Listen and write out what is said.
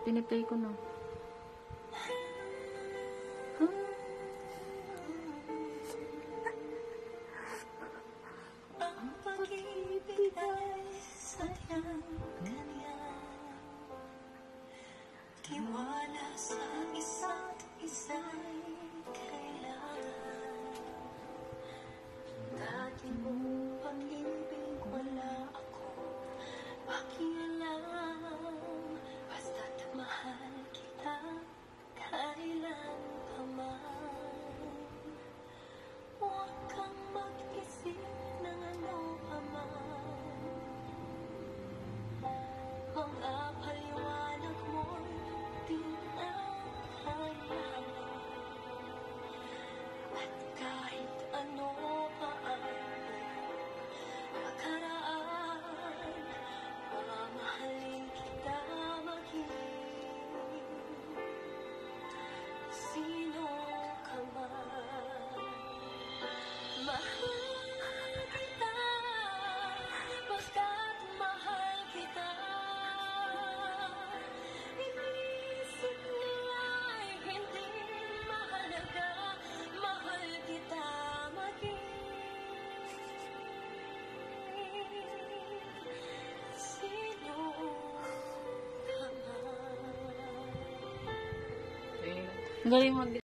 Piniplay ko na. Huh? Ang pag-ibig ay sadyang ganyan Tiwala sa isa't isa'y Mahal kita, mahal kita. Inisip nila'y hindi mahal kita ka man? Galing mag